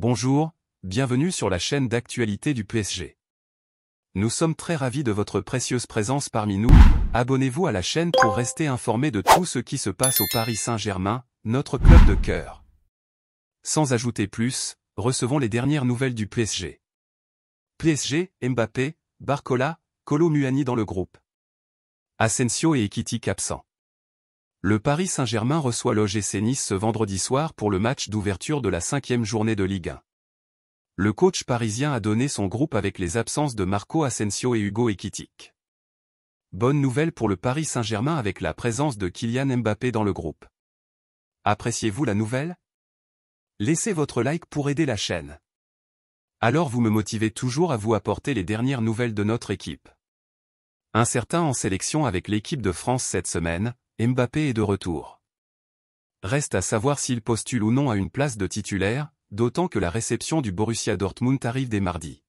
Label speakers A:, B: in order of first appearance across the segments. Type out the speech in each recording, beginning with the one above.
A: Bonjour, bienvenue sur la chaîne d'actualité du PSG. Nous sommes très ravis de votre précieuse présence parmi nous, abonnez-vous à la chaîne pour rester informé de tout ce qui se passe au Paris Saint-Germain, notre club de cœur. Sans ajouter plus, recevons les dernières nouvelles du PSG. PSG, Mbappé, Barcola, Colo Muani dans le groupe. Asensio et Ekitik absents. Le Paris Saint-Germain reçoit l'OGC Nice ce vendredi soir pour le match d'ouverture de la cinquième journée de Ligue 1. Le coach parisien a donné son groupe avec les absences de Marco Asensio et Hugo Ekitik. Bonne nouvelle pour le Paris Saint-Germain avec la présence de Kylian Mbappé dans le groupe. Appréciez-vous la nouvelle? Laissez votre like pour aider la chaîne. Alors vous me motivez toujours à vous apporter les dernières nouvelles de notre équipe. Incertain en sélection avec l'équipe de France cette semaine, Mbappé est de retour. Reste à savoir s'il postule ou non à une place de titulaire, d'autant que la réception du Borussia Dortmund arrive dès mardi.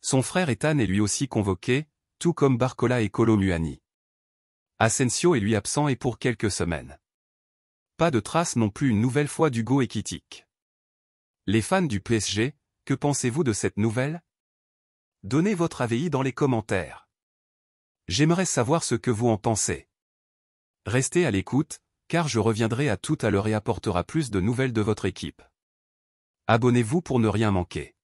A: Son frère Ethan est lui aussi convoqué, tout comme Barcola et Muani. Asensio est lui absent et pour quelques semaines. Pas de trace non plus une nouvelle fois d'Hugo Ekitik. Les fans du PSG, que pensez-vous de cette nouvelle? Donnez votre avis dans les commentaires. J'aimerais savoir ce que vous en pensez. Restez à l'écoute, car je reviendrai à tout à l'heure et apportera plus de nouvelles de votre équipe. Abonnez-vous pour ne rien manquer.